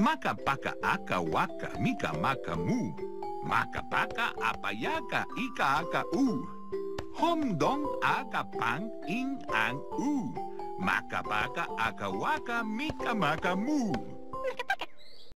Maka paka aka waka mika maka mu. Maka paka apayaka ika aka u. Hom dong aka pang ing ang u. Maka paka aka waka mika maka mu.